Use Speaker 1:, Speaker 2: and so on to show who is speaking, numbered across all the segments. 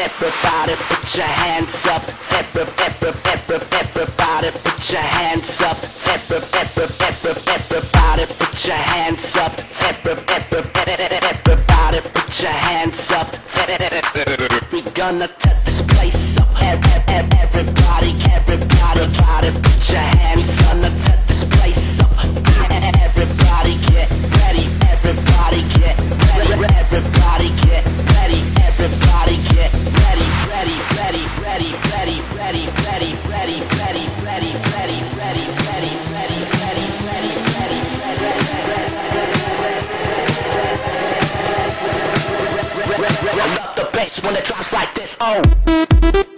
Speaker 1: Everybody put your hands up. Everybody put your hands up. Everybody put your hands up. Everybody put your hands up. We gonna set this place up. Everybody, everybody, everybody, put your hands on the bitch when it drops like this. Oh.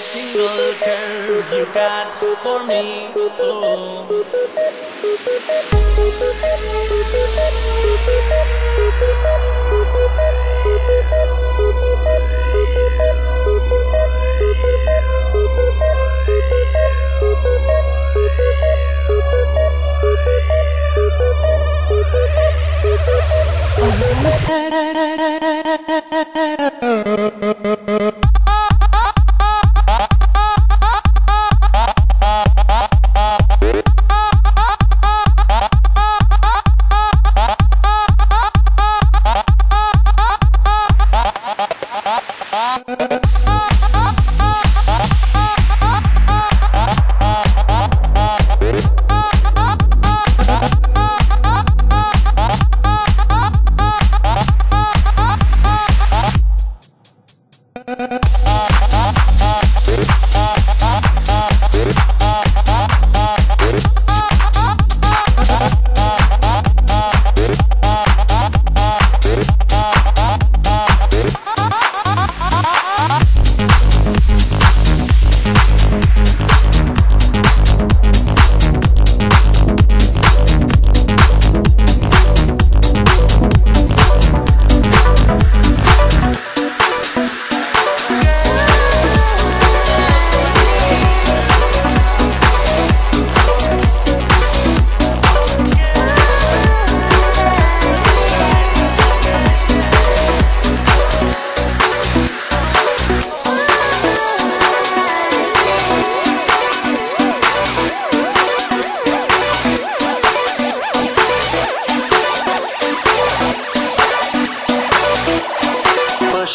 Speaker 2: single care you got for me. Oh.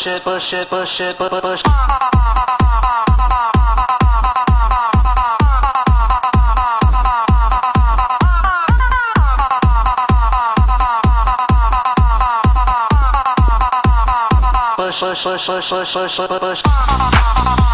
Speaker 3: Push it, push it, push, it, push. Push, push, push, push, push, push, push,
Speaker 1: push.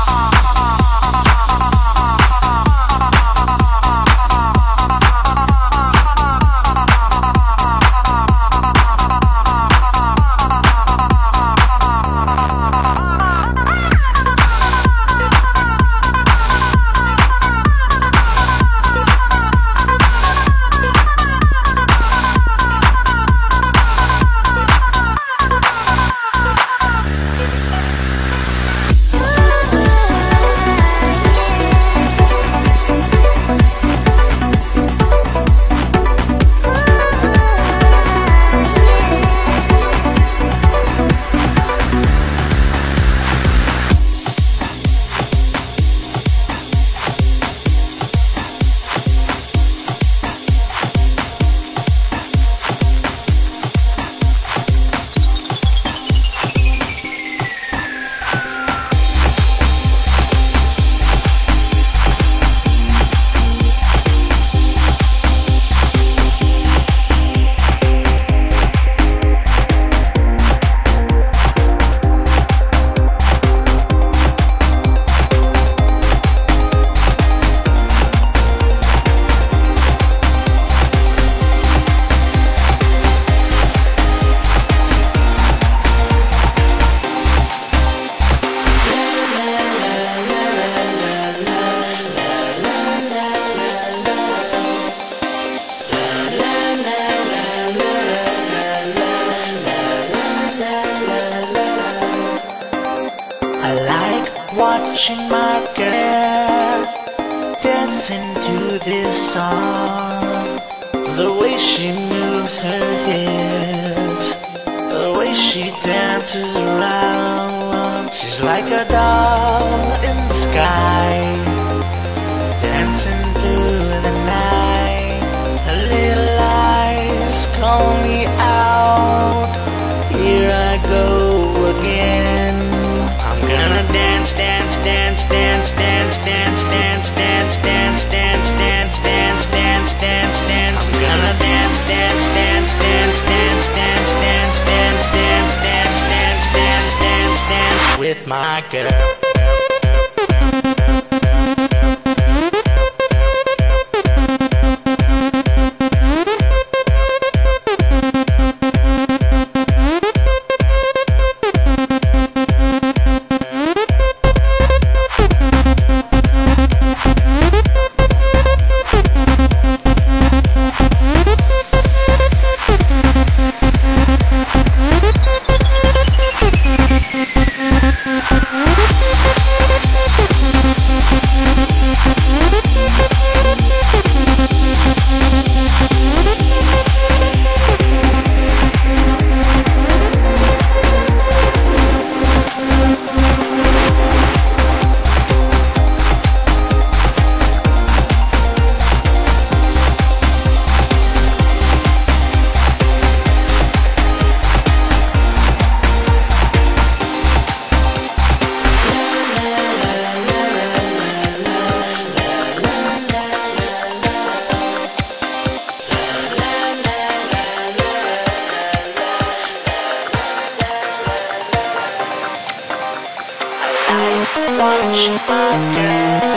Speaker 1: To this song. The way she moves her hips, the way she dances around. She's like a doll in the sky, dancing through the night. Her little eyes call me out. Here I go again. I'm gonna dance, dance, dance, dance, dance, dance, dance, dance, dance, dance, dance, dance, dance, dance, dance. I'm gonna dance, dance, dance, dance, dance, dance, dance, dance, dance, dance, dance, dance, dance, dance with my girl. watch again.